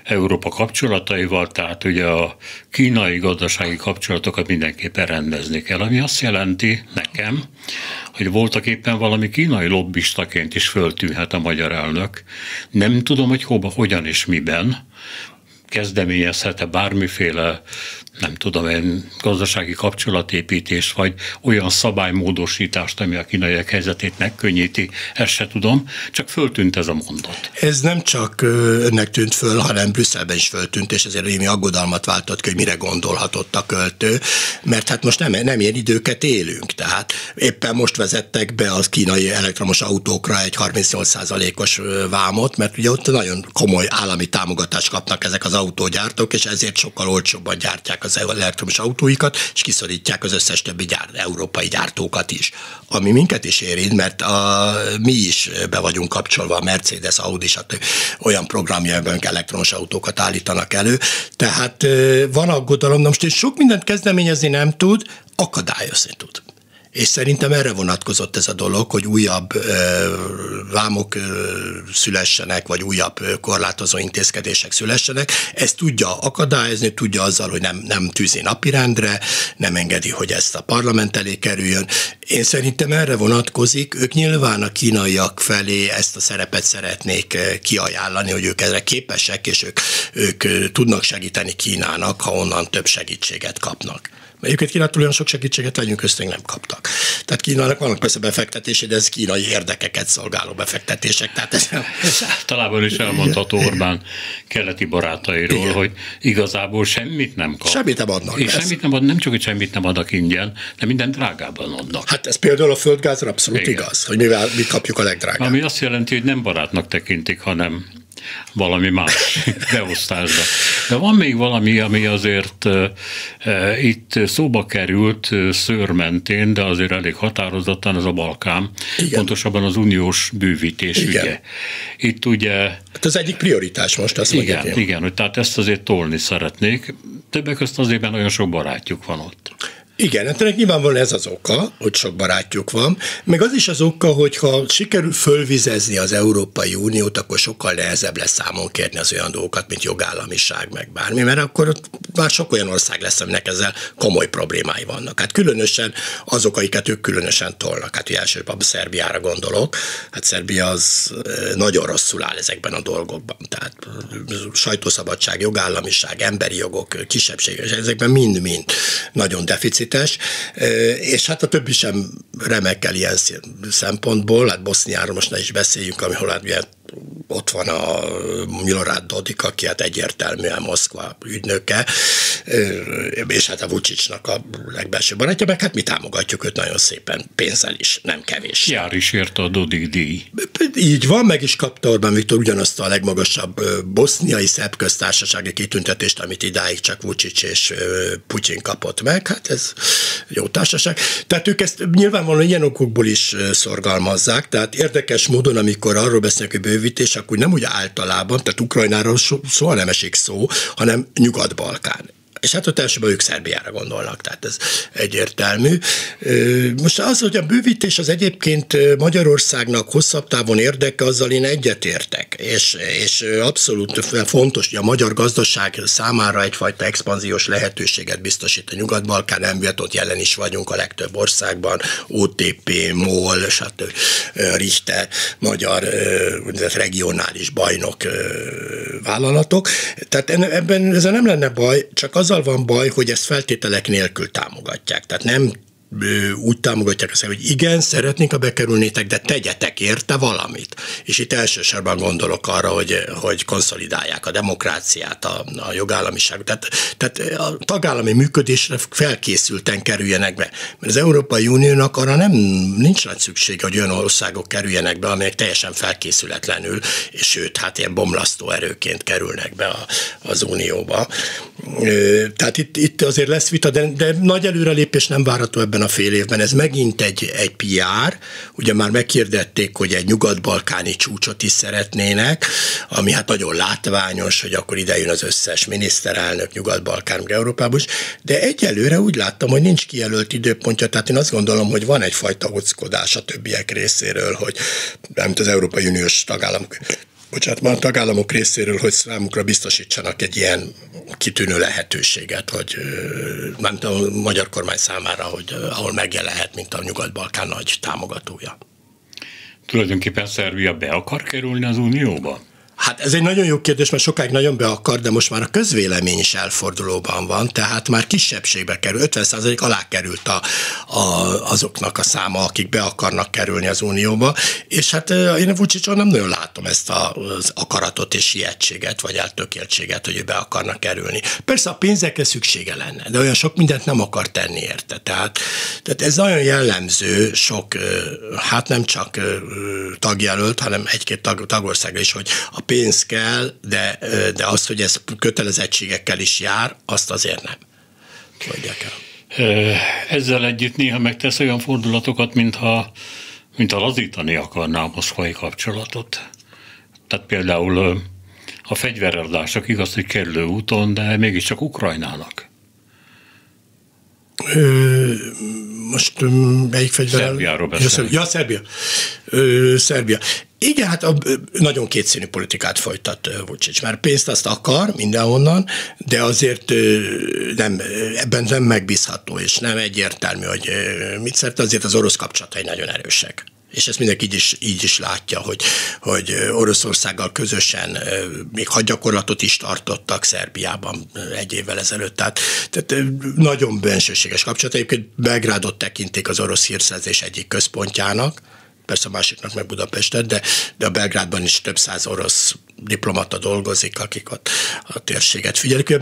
Európa kapcsolataival, tehát ugye a kínai gazdasági kapcsolatokat mindenképpen rendezni kell, ami azt jelenti nekem, hogy voltak éppen valami kínai lobbistaként is föltűnhet a magyar elnök. Nem tudom, hogy hova, hogyan és miben, kezdeményezhet-e bármiféle nem tudom én, gazdasági kapcsolatépítés, vagy olyan szabálymódosítást, ami a kínaiak helyzetét megkönnyíti, ezt se tudom, csak föltűnt ez a mondat. Ez nem csak önnek tűnt föl, hanem Brüsszelben is föltűnt, és ezért némi aggodalmat váltott ki, hogy mire gondolhatott a költő, mert hát most nem, nem ilyen időket élünk, tehát éppen most vezettek be az kínai elektromos autókra egy 38%-os vámot, mert ugye ott nagyon komoly állami támogatást kapnak ezek az autógyártók, és ezért sokkal olcsóbban gyártják az elektromos autóikat, és kiszorítják az összes többi gyár, európai gyártókat is. Ami minket is érint, mert a, mi is be vagyunk kapcsolva, a Mercedes, Audi, stb. olyan programjában elektromos autókat állítanak elő. Tehát van aggodalom, most és sok mindent kezdeményezni nem tud, akadályozni tud. És szerintem erre vonatkozott ez a dolog, hogy újabb vámok szülessenek, vagy újabb korlátozó intézkedések szülessenek. Ezt tudja akadályozni, tudja azzal, hogy nem, nem tűzi napirendre, nem engedi, hogy ezt a parlament elé kerüljön. Én szerintem erre vonatkozik, ők nyilván a kínaiak felé ezt a szerepet szeretnék kiajánlani, hogy ők erre képesek, és ők, ők tudnak segíteni Kínának, ha onnan több segítséget kapnak. Egyébként Kínától olyan sok segítséget legyünk köztünk nem kaptak. Tehát Kínának vannak persze befektetési, de ez kínai érdekeket szolgáló befektetések. Tehát ez... Talában is elmondható Orbán keleti barátairól, Igen. hogy igazából semmit nem kap. Semmit nem adnak. És semmit nem ad, nem csak, hogy semmit nem adnak ingyen, de minden drágában adnak. Hát ez például a földgázra abszolút Igen. igaz, hogy mivel mi kapjuk a legdrágább. Ami azt jelenti, hogy nem barátnak tekintik, hanem valami más beosztásba. De van még valami, ami azért itt szóba került szőrmentén, de azért elég határozottan, ez a Balkán, Igen. pontosabban az uniós bűvítés Igen. ügye. Itt ugye... Hát az egyik prioritás most, azt Igen, mondjuk, igen, hogy tehát ezt azért tolni szeretnék. Többek között azért, mert nagyon sok barátjuk van ott. Igen, hát ennek nyilvánvalóan ez az oka, hogy sok barátjuk van, meg az is az oka, hogy ha sikerül fölvizezni az Európai Uniót, akkor sokkal nehezebb lesz számon kérni az olyan dolgokat, mint jogállamiság, meg bármi, mert akkor már sok olyan ország lesz, aminek ezzel komoly problémái vannak. Hát különösen azok, akiket ők különösen tolnak. Hát elsősorban Szerbiára gondolok. Hát Szerbia az nagyon rosszul áll ezekben a dolgokban. Tehát sajtószabadság, jogállamiság, emberi jogok, kisebbségek, ezekben mind-mind nagyon deficit deficites, és hát a többi sem remekkel ilyen szempontból, hát Boszniáról most ne is beszéljünk, ahol hát ugye ott van a Milorad Dodik, aki hát egyértelműen Moszkva ügynöke, és hát a Vucicnak a legbelső barátja, meg hát mi támogatjuk őt nagyon szépen pénzzel is, nem kevés. Jár is érte a Dodik díj. Így van, meg is kapta Orbán Viktor ugyanazt a legmagasabb boszniai szebb köztársasági kitüntetést, amit idáig csak Vucic és Putyin kapott meg, hát ez jó társaság. Tehát ők ezt nyilvánvalóan ilyen okokból is szorgalmazzák, tehát érdekes módon, amikor arról beszélnek, hogy bővítés, akkor nem úgy általában, tehát Ukrajnáról soha nem esik szó, hanem Nyugat-Balkán és hát ott elsőben ők Szerbiára gondolnak, tehát ez egyértelmű. Most az, hogy a bővítés az egyébként Magyarországnak hosszabb távon érdeke, azzal én egyetértek, és, és abszolút fontos, hogy a magyar gazdaság számára egyfajta expanziós lehetőséget biztosít a Nyugat-Balkán, emiatt ott jelen is vagyunk a legtöbb országban, OTP, MOL, stb. Richter, magyar regionális bajnok vállalatok. Tehát ebben ez nem lenne baj, csak az azzal van baj, hogy ezt feltételek nélkül támogatják. Tehát nem úgy támogatják azt, hogy igen, szeretnénk, a bekerülnétek, de tegyetek érte valamit. És itt elsősorban gondolok arra, hogy, hogy konszolidálják a demokráciát, a, a jogállamiságot. Tehát, tehát a tagállami működésre felkészülten kerüljenek be. Mert az Európai Uniónak arra nem nincs nagy szüksége, hogy olyan országok kerüljenek be, amelyek teljesen felkészületlenül, és sőt, hát ilyen bomlasztó erőként kerülnek be a, az Unióba. Tehát itt, itt azért lesz vita, de, de nagy előrelépés nem várható ebben a fél évben. Ez megint egy, egy PR, ugye már megkérdették, hogy egy nyugat-balkáni csúcsot is szeretnének, ami hát nagyon látványos, hogy akkor ide jön az összes miniszterelnök nyugat-balkán, Európában is, de egyelőre úgy láttam, hogy nincs kijelölt időpontja, tehát én azt gondolom, hogy van egyfajta hockodás a többiek részéről, hogy nem az Európai Uniós tagállamok bocsánat, már a tagállamok részéről, hogy számukra biztosítsanak egy ilyen kitűnő lehetőséget, hogy nem a magyar kormány számára, hogy ahol megjelenhet, mint a Nyugat-Balkán nagy támogatója. Tulajdonképpen Szerbia be akar kerülni az Unióba? Hát ez egy nagyon jó kérdés, mert sokáig nagyon be akar, de most már a közvélemény is elfordulóban van, tehát már kisebbségbe kerül, 50% alá került a, a, azoknak a száma, akik be akarnak kerülni az Unióba, és hát én a Vucicson nem nagyon látom ezt az akaratot és sietséget, vagy eltökéltséget, hogy be akarnak kerülni. Persze a pénzekre szüksége lenne, de olyan sok mindent nem akar tenni érte. Tehát, tehát ez nagyon jellemző sok, hát nem csak tagjelölt, hanem egy-két tag, tagországra is, hogy a pénz kell, de, de az, hogy ez kötelezettségekkel is jár, azt azért nem. fogadják el. Ezzel együtt néha megtesz olyan fordulatokat, mintha, mintha lazítani akarná a moszkvai kapcsolatot. Tehát például a fegyveradások igaz, hogy kerülő úton, de mégiscsak Ukrajnának. Ö, most melyik fegyver? Szerbiáról beszélünk. Ja, Szerbia. Ö, Szerbia. Igen, hát a, nagyon kétszínű politikát folytat Vucic, mert pénzt azt akar mindenhonnan, de azért nem, ebben nem megbízható, és nem egyértelmű, hogy mit szert, azért az orosz kapcsolatai nagyon erősek és ezt mindenki így is, így is látja, hogy, hogy Oroszországgal közösen még hadgyakorlatot is tartottak Szerbiában egy évvel ezelőtt. Tehát, tehát nagyon bensőséges kapcsolat. Egyébként Belgrádot tekintik az orosz hírszerzés egyik központjának, persze a másiknak meg Budapestet, de, de a Belgrádban is több száz orosz diplomata dolgozik, akik ott a térséget figyelik.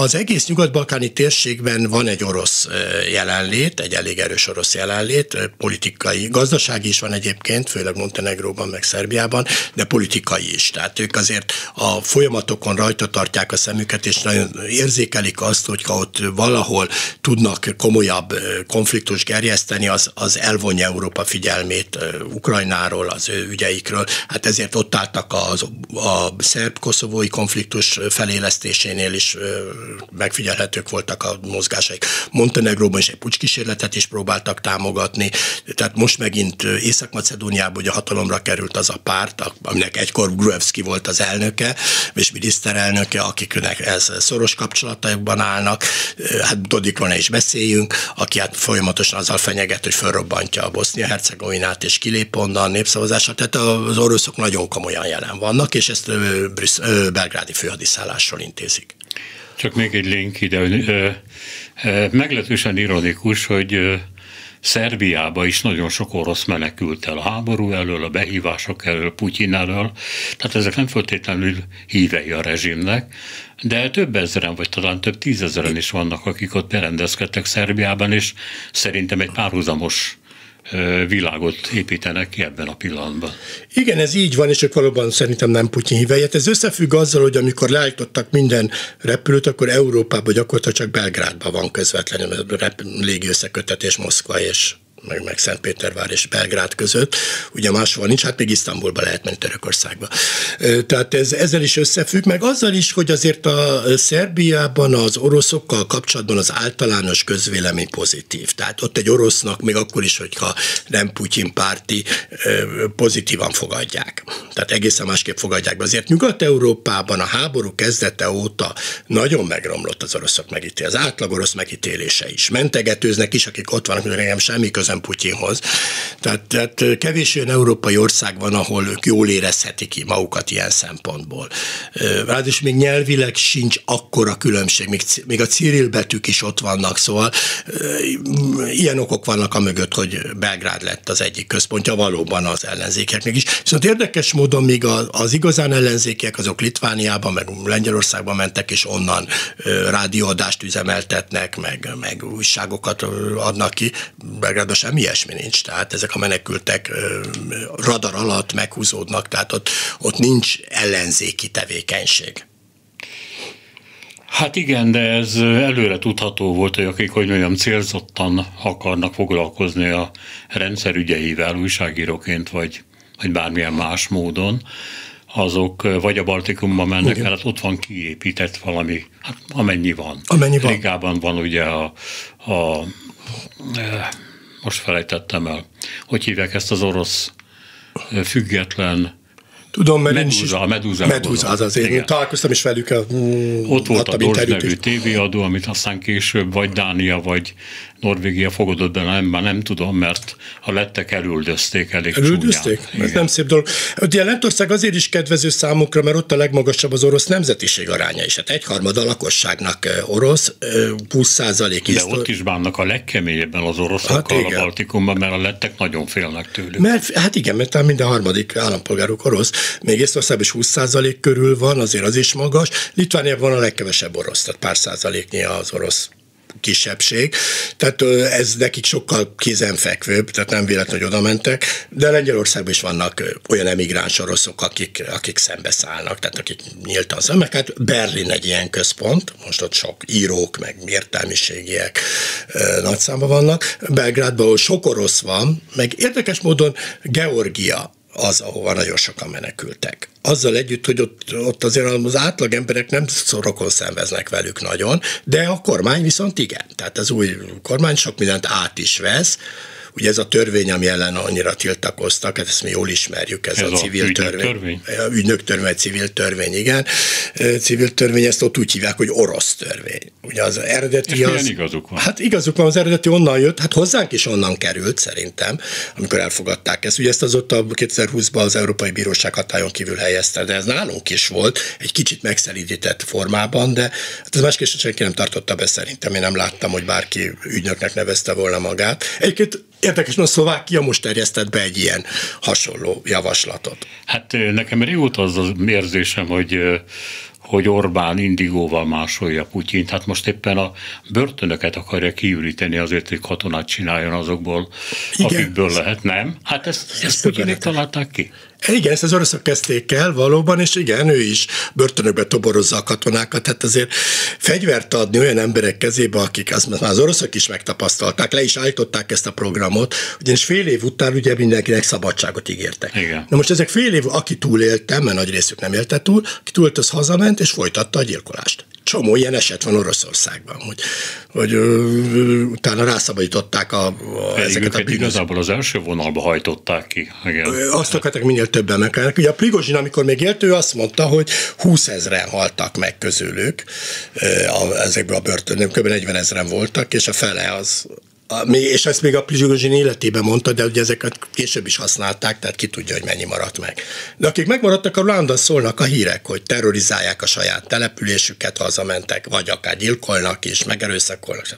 Az egész nyugat-balkáni térségben van egy orosz jelenlét, egy elég erős orosz jelenlét, politikai, gazdasági is van egyébként, főleg Montenegróban, meg Szerbiában, de politikai is. Tehát ők azért a folyamatokon rajta tartják a szemüket, és nagyon érzékelik azt, hogy ha ott valahol tudnak komolyabb konfliktus gerjeszteni, az, az elvonja Európa figyelmét Ukrajnáról, az ő ügyeikről. Hát ezért ott álltak az a szerb-koszovói konfliktus felélesztésénél is megfigyelhetők voltak a mozgásaik. Montenegróban is egy pucskísérletet is próbáltak támogatni, tehát most megint Észak-Macedóniában ugye hatalomra került az a párt, aminek egykor Gruevski volt az elnöke, és miniszterelnöke, akiknek ez szoros kapcsolatokban állnak. Hát Dodikról is beszéljünk, aki hát folyamatosan azzal fenyeget, hogy felrobbantja a Bosznia-Hercegovinát és kilép onnan népszavazásra. Tehát az oroszok nagyon komolyan jelen vannak, és ezt belgrádi főhadiszállásról intézik. Csak még egy link ide. Meglehetősen ironikus, hogy Szerbiába is nagyon sok orosz menekült el a háború elől, a behívások elől, Putyin elől, tehát ezek nem feltétlenül hívei a rezsimnek, de több ezeren, vagy talán több tízezeren is vannak, akik ott berendezkedtek Szerbiában, és szerintem egy párhuzamos világot építenek ki ebben a pillanatban. Igen, ez így van, és ők valóban szerintem nem Putyin hívelyet. Ez összefügg azzal, hogy amikor leállítottak minden repülőt, akkor Európában gyakorlatilag csak Belgrádban van közvetlenül légi összekötetés Moszkva és meg, meg Szentpétervár és Belgrád között, ugye máshol nincs, hát még Isztambulba lehet menni Törökországba. Tehát ez, ezzel is összefügg, meg azzal is, hogy azért a Szerbiában az oroszokkal kapcsolatban az általános közvélemény pozitív. Tehát ott egy orosznak, még akkor is, hogyha nem Putyin párti, pozitívan fogadják. Tehát egészen másképp fogadják be. Azért Nyugat-Európában a háború kezdete óta nagyon megromlott az oroszok megítélés, az átlag orosz megítélése is. Mentegetőznek is, akik ott vannak, hogy nekem semmi közöm közben Putyinhoz. Tehát, tehát kevés olyan európai ország van, ahol ők jól érezhetik ki magukat ilyen szempontból. Ráadásul még nyelvileg sincs akkora különbség, még, még a Cyril betűk is ott vannak, szóval ilyen okok vannak a mögött, hogy Belgrád lett az egyik központja valóban az ellenzékeknek is. Viszont érdekes módon még az, az igazán ellenzékek azok Litvániában, meg Lengyelországban mentek, és onnan rádióadást üzemeltetnek, meg, meg újságokat adnak ki. Belgrádban semmi ilyesmi nincs. Tehát ezek a menekültek radar alatt meghúzódnak, tehát ott, ott nincs ellenzéki tevékenység. Hát igen, de ez előre tudható volt, hogy akik, hogy mondjam, célzottan akarnak foglalkozni a rendszer ügyeivel újságíróként, vagy, vagy bármilyen más módon, azok vagy a Baltikumba mennek, mert hát ott van kiépített valami, hát amennyi van. Amennyi van. Rigában van ugye a, a most felejtettem el, hogy hívják ezt az orosz független Tudom, mert Medúza, a Medúza. Medúza, az azért. Én találkoztam is velük. A, mm, Ott volt a Dorsz nevű tévéadó, amit aztán később vagy Dánia, vagy Norvégia fogadott be, nem, már nem tudom, mert a lettek elüldözték elég Elüldözték? Ez nem szép dolog. Ugye Lettország azért is kedvező számukra, mert ott a legmagasabb az orosz nemzetiség aránya is. Hát egyharmad a lakosságnak orosz, 20 százalék De ott is bánnak a legkeményebben az oroszokkal hát a Baltikumban, mert a lettek nagyon félnek tőlük. Mert, hát igen, mert minden harmadik állampolgáruk orosz, még Észországban is 20 százalék körül van, azért az is magas. Litvániában van a legkevesebb orosz, tehát pár százaléknyi az orosz kisebbség, tehát ez nekik sokkal kézenfekvőbb, tehát nem véletlen, hogy oda mentek, de Lengyelországban is vannak olyan emigráns oroszok, akik, akik szembeszállnak, tehát akik nyíltan szemek. Hát Berlin egy ilyen központ, most ott sok írók, meg értelmiségiek nagy vannak. Belgrádban, sok orosz van, meg érdekes módon Georgia az, ahova nagyon sokan menekültek. Azzal együtt, hogy ott, ott azért az átlag emberek nem szorokon szenveznek velük nagyon, de a kormány viszont igen. Tehát az új kormány sok mindent át is vesz, Ugye ez a törvény, ami ellen annyira tiltakoztak, hát ezt mi jól ismerjük, ez, ez a civil a törvény. törvény. Ügynök törvény, civil törvény, igen. Civil törvény, ezt ott úgy hívják, hogy orosz törvény. Ugye az eredeti És az... igazuk van? Hát igazuk van, az eredeti onnan jött, hát hozzánk is onnan került szerintem, amikor elfogadták ezt. Ugye ezt az ott a 2020-ban az Európai Bíróság hatályon kívül helyezte, de ez nálunk is volt, egy kicsit megszelídített formában, de hát ez másképp senki nem tartotta be szerintem. Én nem láttam, hogy bárki ügynöknek nevezte volna magát. Egyébként Érdekes, mert Szlovákia most terjesztett be egy ilyen hasonló javaslatot. Hát nekem régóta az az érzésem, hogy hogy Orbán indigóval másolja Putyint. Hát most éppen a börtönöket akarja kiüríteni azért, hogy katonát csináljon azokból, Igen. akikből lehet, nem? Hát ezt, ezt Putyinék találták ki. Igen, ezt az oroszok kezdték el valóban, és igen, ő is börtönökbe toborozza a katonákat, tehát azért fegyvert adni olyan emberek kezébe, akik azt már az oroszok is megtapasztalták, le is állították ezt a programot, ugyanis fél év után ugye mindenkinek szabadságot ígértek. Igen. Na most ezek fél év, aki túlélte, mert nagy részük nem élte túl, aki túlélt, az hazament és folytatta a gyilkolást csomó ilyen eset van Oroszországban, hogy, hogy ö, utána rászabadították a, a ezeket a igazából az első vonalba hajtották ki. Igen. Azt akarták minél többen meg. Ugye a Prigozsin, amikor még élt, ő azt mondta, hogy 20 ezeren haltak meg közülük ezekből a börtönök, kb. 40 ezeren voltak, és a fele az és ezt még a Prizsigozsin életében mondta, de ugye ezeket később is használták, tehát ki tudja, hogy mennyi maradt meg. De akik megmaradtak, a Rwanda szólnak a hírek, hogy terrorizálják a saját településüket, hazamentek, vagy akár gyilkolnak is, megerőszakolnak.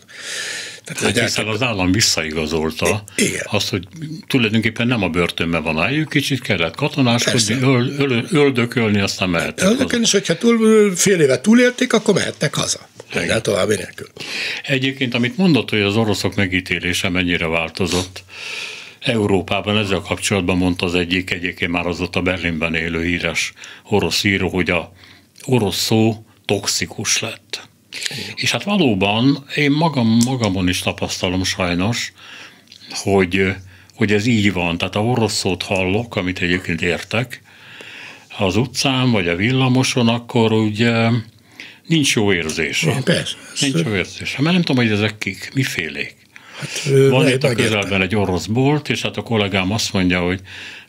Tehát hát hiszen az állam visszaigazolta Igen. azt, hogy tulajdonképpen nem a börtönben van álljük, kicsit kellett katonáskodni, öl, öl, öldökölni, aztán mehettek Öldökölni, és hogyha túl, fél évet túlélték, akkor mehettek haza. Minden további nélkül. Egyébként, amit mondott, hogy az oroszok megítélése mennyire változott, Európában ezzel kapcsolatban mondta az egyik, egyébként már az ott a Berlinben élő híres orosz író, hogy a orosz szó toxikus lett. Igen. És hát valóban én magam, magamon is tapasztalom sajnos, hogy, hogy ez így van. Tehát a orosz szót hallok, amit egyébként értek, az utcán vagy a villamoson, akkor ugye nincs jó érzés. Persze. Nincs jó érzés. Mert nem tudom, hogy ezek kik, mifélék. Hát, Van itt a közelben egy orosz bolt, és hát a kollégám azt mondja, hogy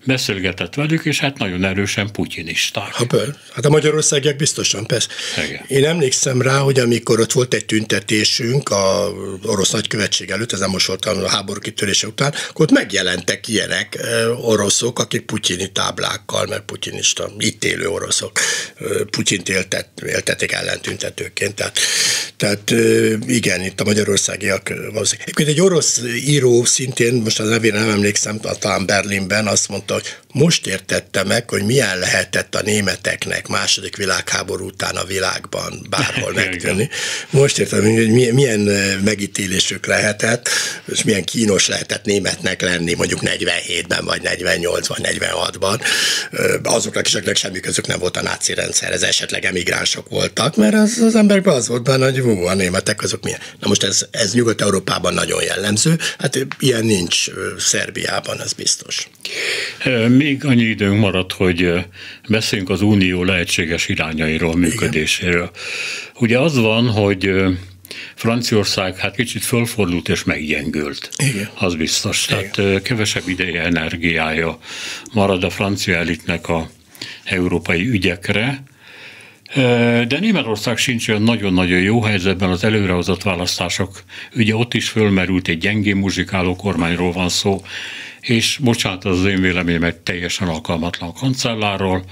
beszélgetett velük, és hát nagyon erősen putyinisták. Ha, hát a magyarországiak biztosan, persze. Igen. Én emlékszem rá, hogy amikor ott volt egy tüntetésünk a orosz nagykövetség előtt, ez nem most volt a háború kitörése után, akkor ott megjelentek ilyenek oroszok, akik putyini táblákkal, mert putyinista, itt élő oroszok, Putyint éltet, éltetik ellentüntetőként. Tehát, tehát igen, itt a magyarországiak valószínűleg. Egyébként egy orosz író szintén, most a nevére nem emlékszem, talán Berlinben azt mondta, hogy most értette meg, hogy milyen lehetett a németeknek második világháború után a világban bárhol megtűnni. Most értem, hogy milyen megítélésük lehetett, és milyen kínos lehetett németnek lenni mondjuk 47-ben, vagy 48 vagy 46-ban. Azoknak is, akiknek semmi közük nem volt a náci rendszerhez, esetleg emigránsok voltak, mert az, az emberekben az volt benne, hogy hú, a németek azok milyen. Na most ez, ez Nyugat-Európában nagyon jellemző, hát ilyen nincs Szerbiában, ez biztos. Még annyi időnk maradt, hogy beszéljünk az unió lehetséges irányairól, működéséről. Ugye az van, hogy Franciaország hát kicsit fölfordult és meggyengült. Igen. Az biztos. Igen. Tehát kevesebb ideje, energiája marad a francia elitnek a európai ügyekre, de Németország sincs olyan nagyon-nagyon jó helyzetben az előrehozott választások. Ugye ott is fölmerült egy gyengén muzsikáló kormányról van szó, és bocsánat, az én véleményem egy teljesen alkalmatlan kancellárról,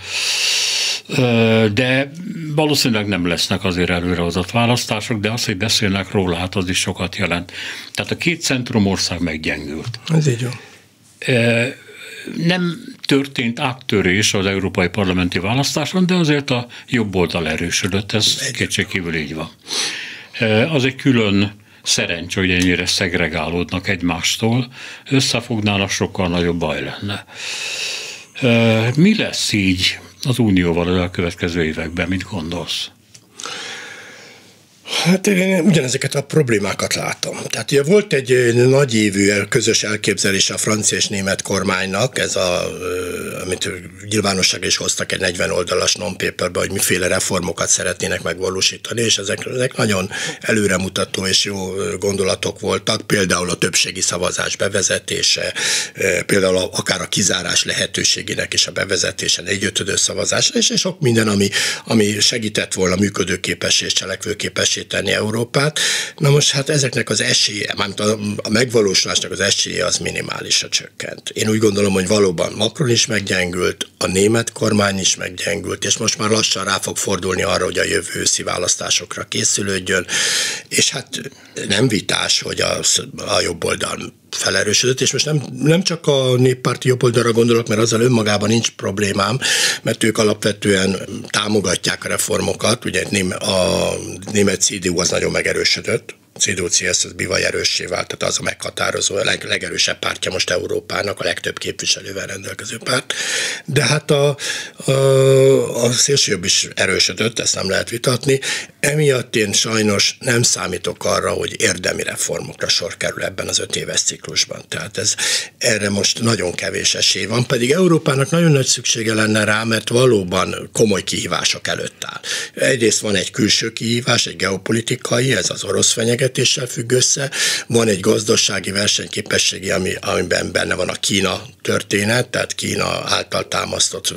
de valószínűleg nem lesznek azért előrehozott választások, de az, hogy beszélnek róla, hát az is sokat jelent. Tehát a két centrumország meggyengült. Ez így van. Nem történt áttörés az európai parlamenti választáson, de azért a jobb oldal erősödött, ez kétségkívül így van. Az egy külön szerencsé, hogy ennyire szegregálódnak egymástól, összefognának, sokkal nagyobb baj lenne. Mi lesz így az Unióval az elkövetkező években, mit gondolsz? Hát én ugyanezeket a problémákat látom. Tehát ugye volt egy nagy évű közös elképzelés a francia és német kormánynak, ez a, amit nyilvánosság is hoztak egy 40 oldalas non-paperbe, hogy miféle reformokat szeretnének megvalósítani, és ezek, ezek nagyon előremutató és jó gondolatok voltak, például a többségi szavazás bevezetése, például akár a kizárás lehetőségének is a bevezetése, egy ötödös szavazás, és, és sok minden, ami, ami segített volna működőképes és cselekvőképessé tenni Európát. Na most hát ezeknek az esélye, mármint a, a megvalósulásnak az esélye az minimálisra csökkent. Én úgy gondolom, hogy valóban Macron is meggyengült, a német kormány is meggyengült, és most már lassan rá fog fordulni arra, hogy a jövő őszi választásokra készülődjön, és hát nem vitás, hogy a, a jobb oldal felerősödött, és most nem, nem csak a néppárti jobboldalra gondolok, mert azzal önmagában nincs problémám, mert ők alapvetően támogatják a reformokat, ugye a német CDU az nagyon megerősödött, CDU-CS az bivaj erőssé vált, tehát az a meghatározó, a leg, legerősebb pártja most Európának, a legtöbb képviselővel rendelkező párt. De hát a, a, a szélsőjobb is erősödött, ezt nem lehet vitatni. Emiatt én sajnos nem számítok arra, hogy érdemi reformokra sor kerül ebben az öt éves ciklusban. Tehát ez, erre most nagyon kevés esély van, pedig Európának nagyon nagy szüksége lenne rá, mert valóban komoly kihívások előtt áll. Egyrészt van egy külső kihívás, egy geopolitikai, ez az orosz fenyegetés, befektetéssel függ össze, van egy gazdasági versenyképességi, ami, amiben benne van a Kína történet, tehát Kína által támasztott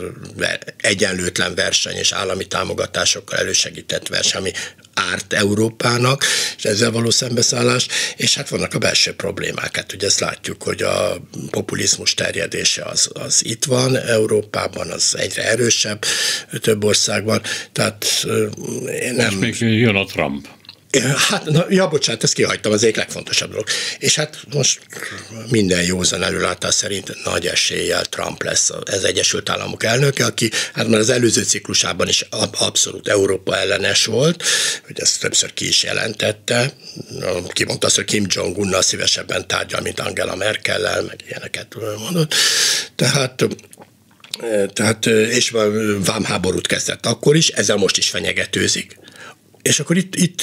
egyenlőtlen verseny és állami támogatásokkal elősegített verseny, ami árt Európának, és ezzel való szembeszállás, és hát vannak a belső problémák. Hát ugye ezt látjuk, hogy a populizmus terjedése az, az itt van Európában, az egyre erősebb több országban, tehát nem... És még jön a Trump. Hát, na, ja, bocsánat, ezt kihagytam, az egyik legfontosabb dolog. És hát most minden józan előlátás szerint nagy eséllyel Trump lesz az Egyesült Államok elnöke, aki hát már az előző ciklusában is abszolút Európa ellenes volt, hogy ezt többször ki is jelentette. Kimondta azt, hogy Kim Jong-unnal szívesebben tárgyal, mint Angela Merkellel, meg ilyeneket mondott. Tehát tehát, és vámháborút kezdett akkor is, ezzel most is fenyegetőzik. És akkor itt, itt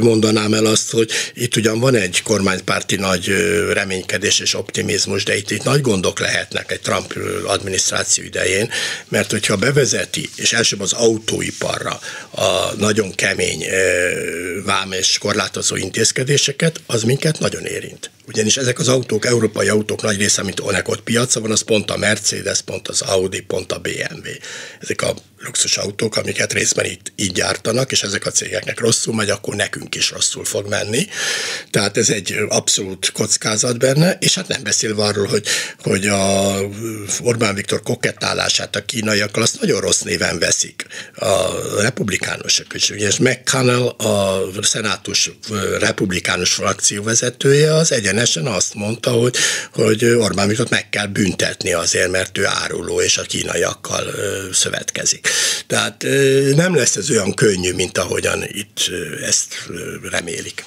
mondanám el azt, hogy itt ugyan van egy kormánypárti nagy reménykedés és optimizmus, de itt, itt nagy gondok lehetnek egy Trump adminisztráció idején, mert hogyha bevezeti, és elsőbb az autóiparra a nagyon kemény vám és korlátozó intézkedéseket, az minket nagyon érint. Ugyanis ezek az autók, európai autók nagy része, mint Onekot piaca van, az pont a Mercedes, pont az Audi, pont a BMW. Ezek a luxus autók, amiket részben itt így gyártanak, és ezek a cégeknek rosszul megy, akkor nekünk is rosszul fog menni. Tehát ez egy abszolút kockázat benne, és hát nem beszélve arról, hogy, hogy a Orbán Viktor kokettálását a kínaiakkal azt nagyon rossz néven veszik a republikánusok is. Ugye McConnell, a szenátus republikánus frakció vezetője, az egyenesen azt mondta, hogy, hogy Orbán Viktor meg kell büntetni azért, mert ő áruló és a kínaiakkal szövetkezik. Tehát nem lesz ez olyan könnyű, mint ahogyan itt ezt remélik.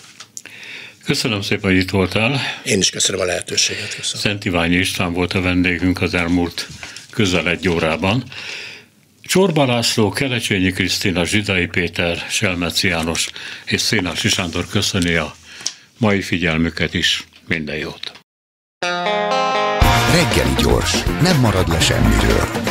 Köszönöm szépen, hogy itt voltál. Én is köszönöm a lehetőséget. Köszönöm. Szent Iványi István volt a vendégünk az elmúlt közel egy órában. Csorba László, Kelecsényi Krisztina, Zsidai Péter, Selmeci János és Szénási Sándor köszöni a mai figyelmüket is. Minden jót! Reggeli gyors, nem marad le semmiről.